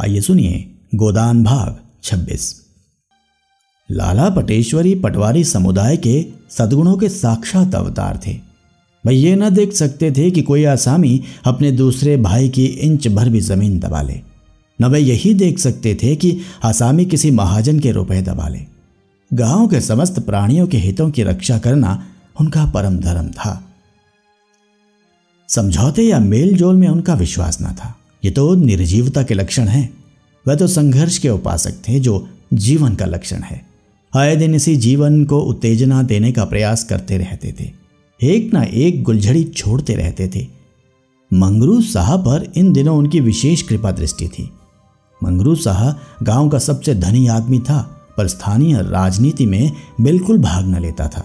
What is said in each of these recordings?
आइए सुनिए गोदान भाग 26 लाला पटेश्वरी पटवारी समुदाय के सदगुणों के साक्षात अवतार थे। वह ये न देख सकते थे कि कोई आसामी अपने दूसरे भाई की इंच भर भी ज़मीन दबा ले। न वे यही देख सकते थे कि आसामी किसी महाजन के रुपए दबा ले। गाँव के समस्त प्राणियों के हितों की रक्षा करना उनका परम धर्म था। समझौते या मेल जोल में उनका विश्वास न था। ये तो निर्जीवता के लक्षण हैं। वह तो संघर्ष के उपासक थे जो जीवन का लक्षण है। आए दिन इसी जीवन को उत्तेजना देने का प्रयास करते रहते थे। एक ना एक गुलझड़ी छोड़ते रहते थे। मंगरू साह पर इन दिनों उनकी विशेष कृपा दृष्टि थी। मंगरू साह गाँव का सबसे धनी आदमी था, पर स्थानीय राजनीति में बिल्कुल भाग न लेता था।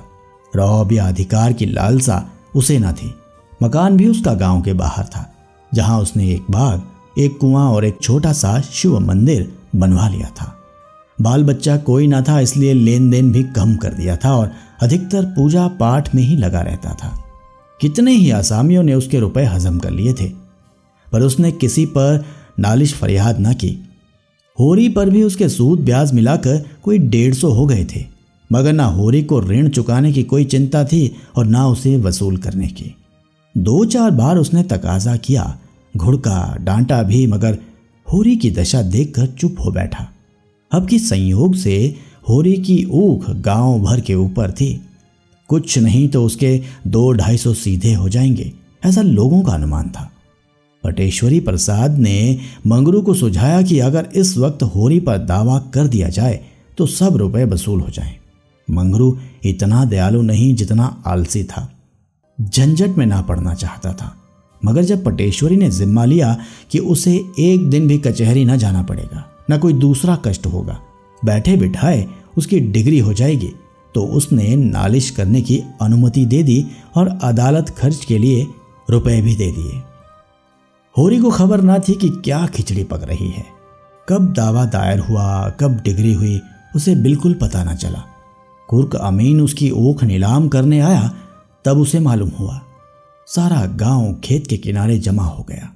रौब या अधिकार की लालसा उसे न थी। मकान भी उसका गाँव के बाहर था। जहाँ उसने एक बाग एक कुआँ और एक छोटा सा शिव मंदिर बनवा लिया था। बाल बच्चा कोई ना था, इसलिए लेन देन भी कम कर दिया था और अधिकतर पूजा पाठ में ही लगा रहता था। कितने ही आसामियों ने उसके रुपए हजम कर लिए थे, पर उसने किसी पर नालिश फरियाद न की। होरी पर भी उसके सूद ब्याज मिलाकर कोई डेढ़ सौ हो गए थे, मगर ना होरी को ऋण चुकाने की कोई चिंता थी और ना उसे वसूल करने की। दो चार बार उसने तकाजा किया। घुड़का, डांटा भी, मगर होरी की दशा देखकर चुप हो बैठा। अब की संयोग से होरी की ऊख गाँव भर के ऊपर थी? कुछ नहीं तो उसके दो ढाई सौ सीधे हो जाएँगे, ऐसा लोगों का अनुमान था। पटेश्वरी प्रसाद ने मंगरू को सुझाया कि अगर इस वक्त होरी पर दावा कर दिया जाए तो सब रुपए वसूल हो जाएँ। मंगरू इतना दयालु नहीं जितना आलसी था। झंझट में ना पड़ना चाहता था। मगर जब पटेश्वरी ने जिम्मा लिया कि उसे एक दिन भी कचहरी ना जाना पड़ेगा, ना कोई दूसरा कष्ट होगा, बैठे बिठाए उसकी डिग्री हो जाएगी तो उसने नालिश करने की अनुमति दे दी और अदालत खर्च के लिए रुपए भी दे दिए। होरी को खबर ना थी कि क्या खिचड़ी पक रही है। कब दावा दायर हुआ, कब डिग्री हुई, उसे बिल्कुल पता ना चला। कुर्क अमीन उसकी ओख नीलाम करने आया तब उसे मालूम हुआ, सारा गाँव खेत के किनारे जमा हो गया।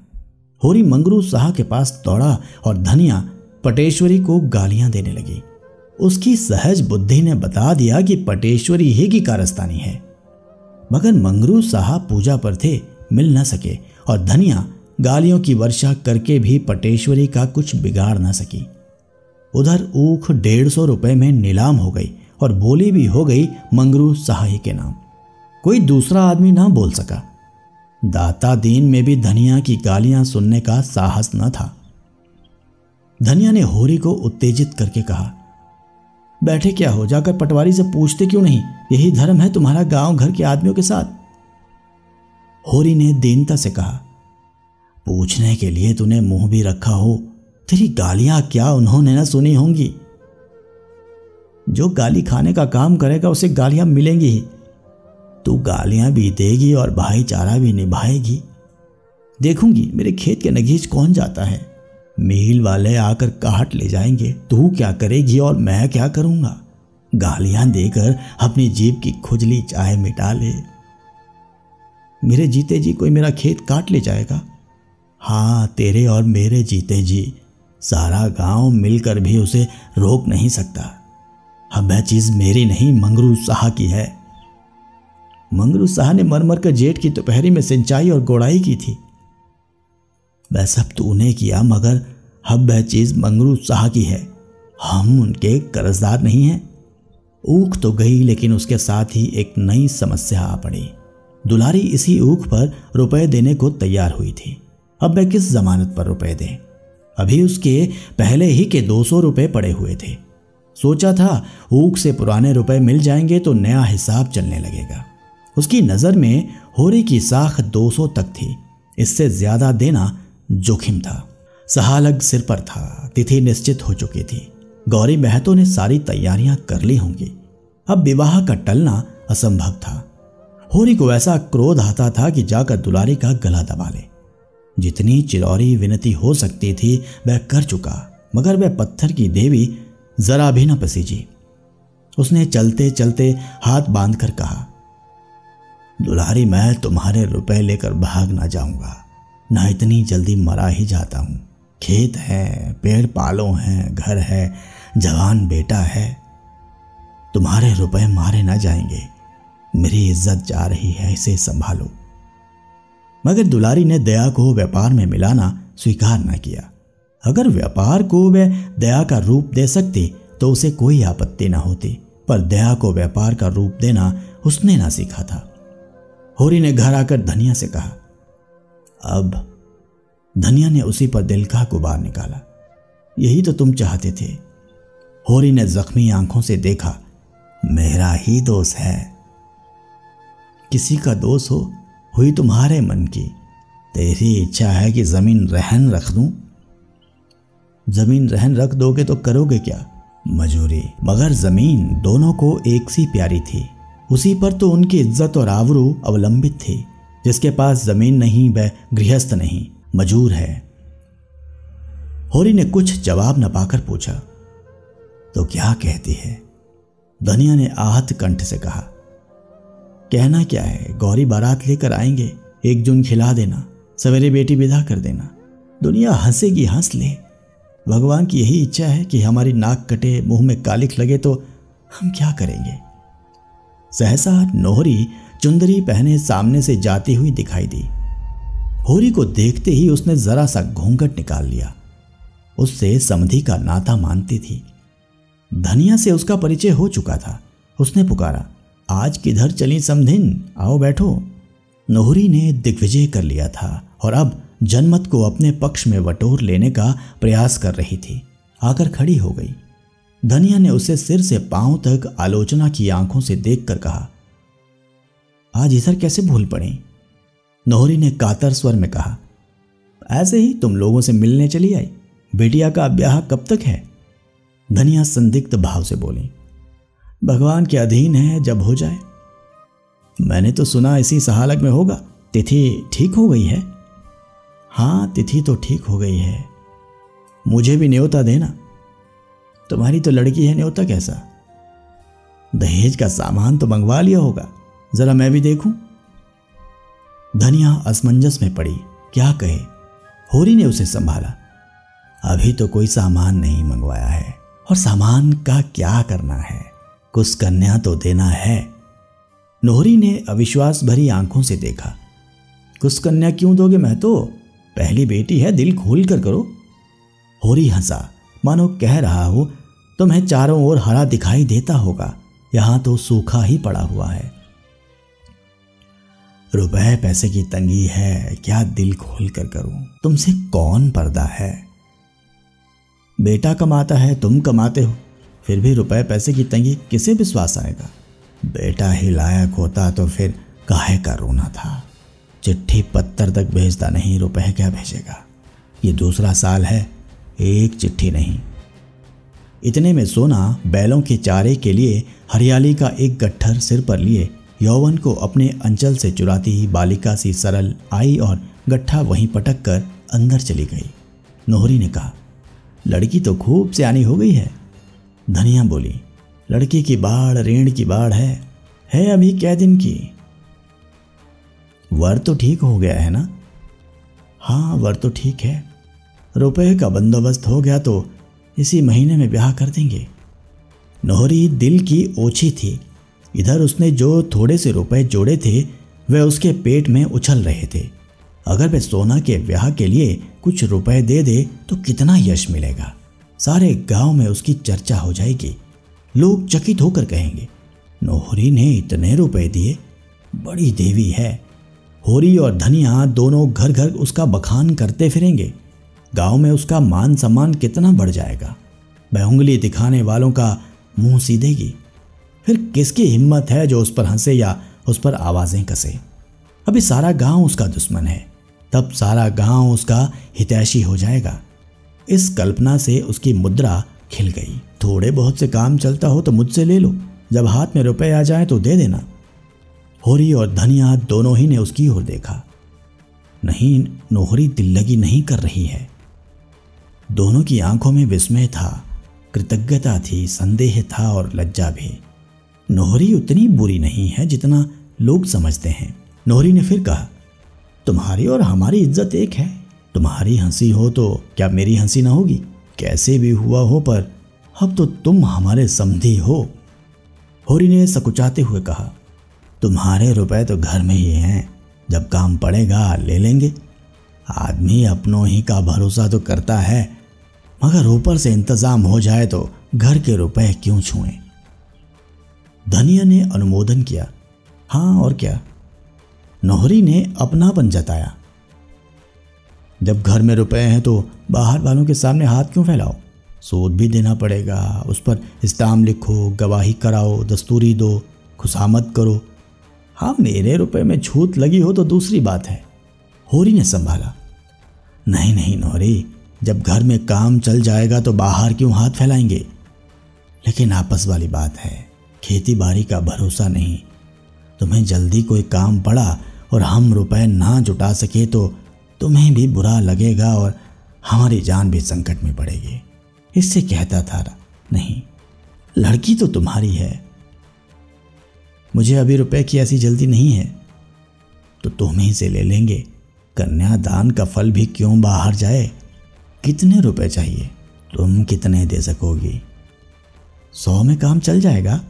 होरी मंगरू साह के पास दौड़ा और धनिया पटेश्वरी को गालियाँ देने लगी। उसकी सहज बुद्धि ने बता दिया कि पटेश्वरी ही की कारस्तानी है। मगर मंगरू साह पूजा पर थे, मिल न सके और धनिया गालियों की वर्षा करके भी पटेश्वरी का कुछ बिगाड़ न सकी। उधर ऊख डेढ़ सौ रुपए में नीलाम हो गई और बोली भी हो गई मंगरू साही के नाम। कोई दूसरा आदमी ना बोल सका। दाता दीन में भी धनिया की गालियाँ सुनने का साहस न था। धनिया ने होरी को उत्तेजित करके कहा, बैठे क्या हो? जाकर पटवारी से पूछते क्यों नहीं? यही धर्म है तुम्हारा गाँव घर के आदमियों के साथ। होरी ने दीनता से कहा, पूछने के लिए तूने मुँह भी रखा हो। तेरी गालियाँ क्या उन्होंने ना सुनी होंगी? जो गाली खाने का काम करेगा, उसे गालियाँ मिलेंगी ही। तू गालियाँ भी देगी और भाईचारा भी निभाएगी। देखूँगी, मेरे खेत के नगीज कौन जाता है? मील वाले आकर काट ले जाएँगे। तू क्या करेगी और मैं क्या करूँगा? गालियाँ देकर अपनी जीप की खुजली चाय मिटा ले। मेरे जीते जी कोई मेरा खेत काट ले जाएगा? हाँ तेरे और मेरे जीते जी सारा गाँव मिलकर भी उसे रोक नहीं सकता। अब वह चीज़ मेरी नहीं, मंगरू साह की है। मंगरू शाह ने मरमर कर जेठ की दोपहरी में सिंचाई और गोड़ाई की थी। वह सब तूने किया, मगर अब वह चीज़ मंगरू शाह की है। हम उनके कर्जदार नहीं हैं। ऊख तो गई, लेकिन उसके साथ ही एक नई समस्या आ पड़ी। दुलारी इसी ऊख पर रुपए देने को तैयार हुई थी। अब वह किस जमानत पर रुपए दे? अभी उसके पहले ही के दो सौ रुपये पड़े हुए थे। सोचा था, ऊख से पुराने रुपए मिल जाएँगे तो नया हिसाब चलने लगेगा। उसकी नज़र में होरी की साख 200 तक थी। इससे ज़्यादा देना जोखिम था। सहालग सिर पर था। तिथि निश्चित हो चुकी थी। गौरी महतो ने सारी तैयारियाँ कर ली होंगी। अब विवाह का टलना असंभव था। होरी को ऐसा क्रोध आता था कि जाकर दुलारी का गला दबा ले। जितनी चिरौरी विनती हो सकती थी, वह कर चुका। मगर वह पत्थर की देवी जरा भी न पसीजी। उसने चलते चलते हाथ बांधकर कहा दुलारी, मैं तुम्हारे रुपए लेकर भाग ना जाऊँगा। ना इतनी जल्दी मरा ही जाता हूँ। खेत है, पेड़ पालो हैं, घर है, जवान बेटा है। तुम्हारे रुपए मारे ना जाएँगे। मेरी इज़्ज़त जा रही है, इसे संभालो। मगर दुलारी ने दया को व्यापार में मिलाना स्वीकार न किया। अगर व्यापार को वह दया का रूप दे सकती तो उसे कोई आपत्ति ना होती। पर दया को व्यापार का रूप देना उसने ना सीखा था। होरी ने घर आकर धनिया से कहा, अब धनिया ने उसी पर दिल का गुबार निकाला। यही तो तुम चाहते थे। होरी ने जख्मी आँखों से देखा, मेरा ही दोष है। किसी का दोष हो, हुई तुम्हारे मन की। तेरी इच्छा है कि ज़मीन रहन रख दूँ। ज़मीन रहन रख दोगे तो करोगे क्या, मजूरी? मगर ज़मीन दोनों को एक सी प्यारी थी। उसी पर तो उनकी इज़्ज़त और आवरू अवलंबित थी, जिसके पास ज़मीन नहीं, वह गृहस्थ नहीं, मजूर है। होरी ने कुछ जवाब न पाकर पूछा तो क्या कहती है? धनिया ने आहत कंठ से कहा, कहना क्या है? गौरी बारात लेकर आएँगे, एक जून खिला देना, सवेरे बेटी विदा कर देना। दुनिया हंसेगी, हंस ले। भगवान की यही इच्छा है कि हमारी नाक कटे, मुँह में कालिख लगे तो हम क्या करेंगे? सहसा नोहरी चुंदरी पहने सामने से जाती हुई दिखाई दी। होरी को देखते ही उसने जरा सा घूंघट निकाल लिया। उससे समधि का नाता मानती थी। धनिया से उसका परिचय हो चुका था। उसने पुकारा, आज किधर चली समधिन? आओ बैठो। नोहरी ने दिग्विजय कर लिया था और अब जनमत को अपने पक्ष में वटोर लेने का प्रयास कर रही थी। आकर खड़ी हो गई। धनिया ने उसे सिर से पाँव तक आलोचना की आँखों से देखकर कहा, आज इधर कैसे भूल पड़ी? नोहरी ने कातर स्वर में कहा, ऐसे ही तुम लोगों से मिलने चली आई। बेटिया का ब्याह कब तक है? धनिया संदिग्ध भाव से बोली, भगवान के अधीन है, जब हो जाए। मैंने तो सुना इसी सहालक में होगा। तिथि ठीक हो गई है? हाँ तिथि तो ठीक हो गई है। मुझे भी न्योता देना। तुम्हारी तो लड़की है, न्योता कैसा? दहेज का सामान तो मंगवा लिया होगा। जरा मैं भी देखूँ। धनिया असमंजस में पड़ी। क्या कहे? होरी ने उसे संभाला। अभी तो कोई सामान नहीं मंगवाया है। और सामान का क्या करना है? कुछ कन्या तो देना है। नोहरी ने अविश्वास भरी आँखों से देखा। कुछ कन्या क्यों दोगे मैं तो पहली बेटी है, दिल खोल कर करो। होरी हंसा। मानो कह रहा हो, तुम्हें चारों ओर हरा दिखाई देता होगा। यहाँ तो सूखा ही पड़ा हुआ है। रुपए पैसे की तंगी है, क्या दिल खोल कर करूँ? तुमसे कौन पर्दा है? बेटा कमाता है, तुम कमाते हो। फिर भी रुपए पैसे की तंगी किसे विश्वास आएगा? बेटा ही लायक होता तो फिर काहे का रोना था? चिट्ठी पत्थर तक भेजता नहीं, रुपए क्या भेजेगा? ये दूसरा साल है एक चिट्ठी नहीं। इतने में सोना बैलों के चारे के लिए हरियाली का एक गट्ठर सिर पर लिए यौवन को अपने अंचल से चुराती ही बालिका सी सरल आई और गट्ठा वहीं पटक कर अंदर चली गई। नोहरी ने कहा, लड़की तो खूब सियानी हो गई है। धनिया बोली, लड़की की बाढ़, रेण की बाढ़ है है अभी कै दिन की। वर तो ठीक हो गया है ना? हाँ वर तो ठीक है। रुपए का बंदोबस्त हो गया तो इसी महीने में ब्याह कर देंगे। नोहरी दिल की ओछी थी। इधर उसने जो थोड़े से रुपए जोड़े थे, वे उसके पेट में उछल रहे थे। अगर वे सोना के ब्याह के लिए कुछ रुपए दे दे तो कितना यश मिलेगा? सारे गाँव में उसकी चर्चा हो जाएगी। लोग चकित होकर कहेंगे, नोहरी ने इतने रुपए दिए, बड़ी देवी है। होरी और धनिया दोनों घर घर उसका बखान करते फिरेंगे। गाँव में उसका मान सम्मान कितना बढ़ जाएगा? बहुंगली दिखाने वालों का मुँह सीधेगी। फिर किसकी हिम्मत है जो उस पर हंसे या उस पर आवाज़ें कसे? अभी सारा गाँव उसका दुश्मन है। तब सारा गाँव उसका हितैषी हो जाएगा। इस कल्पना से उसकी मुद्रा खिल गई। थोड़े बहुत से काम चलता हो तो मुझसे ले लो। जब हाथ में रुपए आ जाए तो दे देना। होरी और धनिया दोनों ही ने उसकी ओर देखा। नहीं, नोहरी दिल लगी नहीं कर रही है। दोनों की आँखों में विस्मय था, कृतज्ञता थी, संदेह था और लज्जा भी। नोहरी उतनी बुरी नहीं है जितना लोग समझते हैं। नोहरी ने फिर कहा, तुम्हारी और हमारी इज़्ज़त एक है। तुम्हारी हँसी हो तो क्या मेरी हँसी ना होगी? कैसे भी हुआ हो पर अब तो तुम हमारे समधी हो। होरी ने सकुचाते हुए कहा, तुम्हारे रुपए तो घर में ही हैं। जब काम पड़ेगा, ले लेंगे। आदमी अपनों ही का भरोसा तो करता है, मगर ऊपर से इंतज़ाम हो जाए तो घर के रुपए क्यों छुए? धनिया ने अनुमोदन किया। हाँ और क्या? नोहरी ने अपनापन जताया। जब घर में रुपए हैं तो बाहर वालों के सामने हाथ क्यों फैलाओ? सूद भी देना पड़ेगा, उस पर इस्ताम लिखो, गवाही कराओ, दस्तूरी दो, खुशामद करो। हाँ मेरे रुपए में छूत लगी हो तो दूसरी बात है। होरी ने संभाला नहीं नहीं नौरी जब घर में काम चल जाएगा तो बाहर क्यों हाथ फैलाएँगे? लेकिन आपस वाली बात है खेती बाड़ी का भरोसा नहीं। तुम्हें जल्दी कोई काम पड़ा और हम रुपए ना जुटा सके तो तुम्हें भी बुरा लगेगा और हमारी जान भी संकट में पड़ेगी। इससे कहता था, नहीं, लड़की तो तुम्हारी है। मुझे अभी रुपए की ऐसी जल्दी नहीं है तो तुम्हें से ले लेंगे। कन्यादान का फल भी क्यों बाहर जाए? कितने रुपए चाहिए? तुम कितने दे सकोगी? सौ में काम चल जाएगा।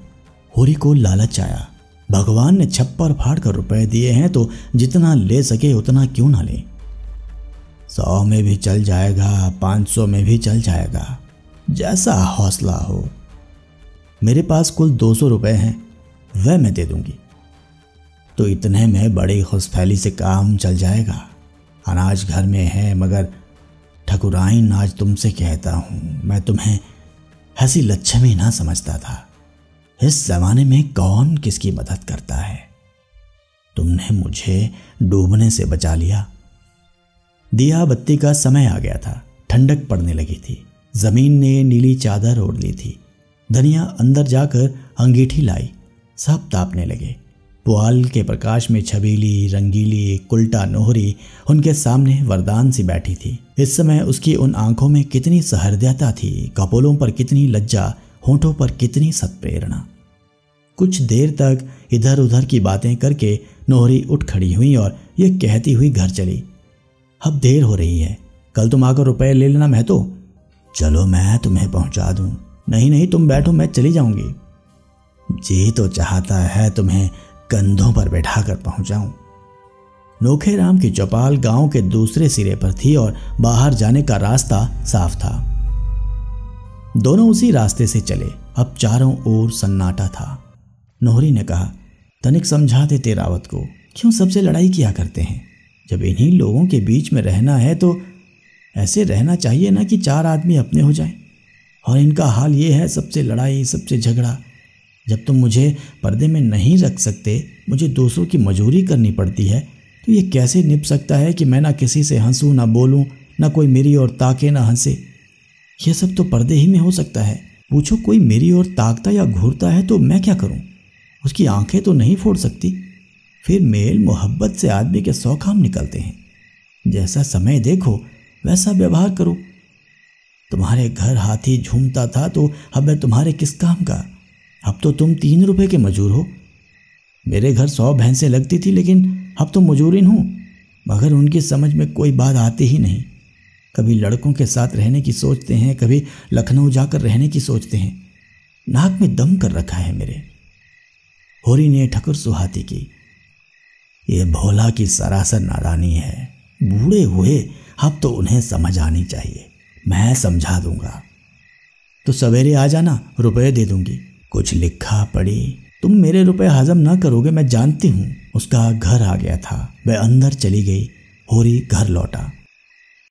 होरी को लालच आया। भगवान ने छप्पर फाड़ कर रुपए दिए हैं तो जितना ले सके उतना क्यों ना ले? सौ में भी चल जाएगा, पाँच सौ में भी चल जाएगा। जैसा हौसला हो। मेरे पास कुल दो सौ रुपये हैं, वह मैं दे दूँगी। तो इतने में बड़ी खुशफैली से काम चल जाएगा। अनाज घर में है, मगर ठकुराइन आज तुमसे कहता हूँ, मैं तुम्हें ऐसी लक्ष्मी ना समझता था। इस जमाने में कौन किसकी मदद करता है? तुमने मुझे डूबने से बचा लिया। दिया बत्ती का समय आ गया था। ठंडक पड़ने लगी थी। ज़मीन ने नीली चादर ओढ़ ली थी। धनिया अंदर जाकर अंगीठी लाई। सब तापने लगे। पुआल के प्रकाश में छबीली, रंगीली, कुल्टा नोहरी उनके सामने वरदान सी बैठी थी। इस समय उसकी उन आँखों में कितनी सहृदयता थी, कपोलों पर कितनी लज्जा, होठों पर कितनी सत्प्रेरणा। कुछ देर तक इधर उधर की बातें करके नोहरी उठ खड़ी हुई और ये कहती हुई घर चली। अब देर हो रही है। कल तुम आकर रुपए ले लेना मैं तो चलो मैं तुम्हें पहुँचा दूँ। नहीं नहीं, तुम बैठो, मैं चली जाऊँगी। जी तो चाहता है तुम्हें कंधों पर बैठा बैठाकर पहुंचाऊं नोखे राम की चौपाल गाँव के दूसरे सिरे पर थी और बाहर जाने का रास्ता साफ़ था। दोनों उसी रास्ते से चले। अब चारों ओर सन्नाटा था। नोहरी ने कहा, तनिक समझा देते रावत को, क्यों सबसे लड़ाई किया करते हैं? जब इन्हीं लोगों के बीच में रहना है तो ऐसे रहना चाहिए ना कि चार आदमी अपने हो जाएँ। और इनका हाल ये है, सबसे लड़ाई, सबसे झगड़ा जब तुम मुझे पर्दे में नहीं रख सकते, मुझे दूसरों की मजूरी करनी पड़ती है तो ये कैसे निप सकता है कि मैं ना किसी से हंसूँ, ना बोलूँ, ना कोई मेरी ओर ताके, ना हंसे? यह सब तो पर्दे ही में हो सकता है। पूछो, कोई मेरी ओर ताकता या घूरता है तो मैं क्या करूँ? उसकी आँखें तो नहीं फोड़ सकती। फिर मेल मोहब्बत से आदमी के सौ काम निकलते हैं। जैसा समय देखो, वैसा व्यवहार करो। तुम्हारे घर हाथी झूमता था तो अब मैं तुम्हारे किस काम का? अब तो तुम तीन रुपए के मजूर हो। मेरे घर सौ भैंसें लगती थी, लेकिन अब तो मजूरिन हूँ। मगर उनकी समझ में कोई बात आती ही नहीं। कभी लड़कों के साथ रहने की सोचते हैं, कभी लखनऊ जाकर रहने की सोचते हैं। नाक में दम कर रखा है मेरे। होरी ने ठकुर सुहाती की। ये भोला की सरासर नादानी है। बूढ़े हुए, अब तो उन्हें समझ आनी चाहिए। मैं समझा दूँगा। तो सवेरे आ जाना, रुपए दे दूँगी। कुछ लिखा पड़ी तुम मेरे रुपए हजम ना करोगे, मैं जानती हूँ। उसका घर आ गया था। वह अंदर चली गई। होरी घर लौटा।